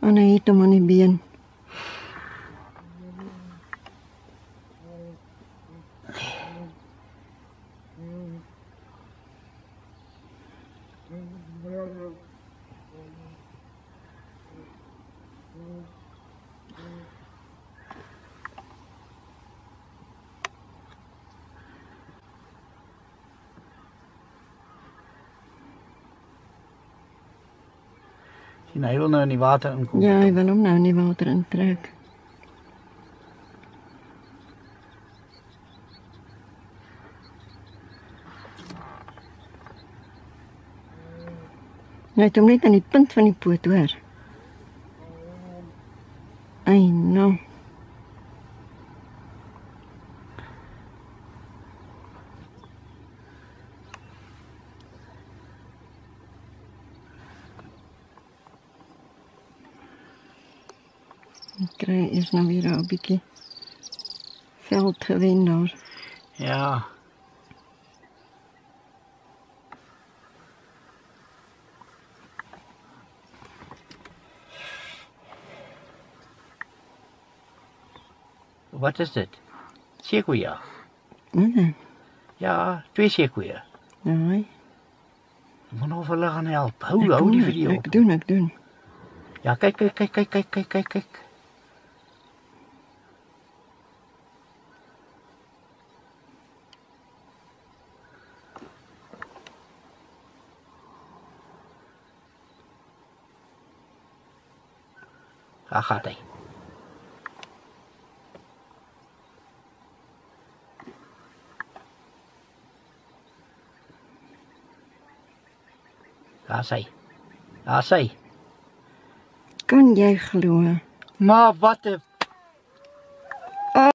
Ano ito mo ni Bian? Thank. Sien hy wil nou in die water inkom. Ja, hy wil hom nou in die water intrek. Hy het hom net aan die punt van die poot hoor. Ai, nou. Ik krijg eerst nog weer een beetje veldgewin hoor. Ja. Wat is dit? Sequoia. Mm. Ja, twee sequoia. Nee. Ik moet en helpen. Hoe hou die video? Ik doe, ik doe. Ja, kijk, kijk, kijk, kijk, kijk, kijk, kijk. Aggat hy. Daar's hy. Daar's hy. Kan jy glo? Maar wat 'n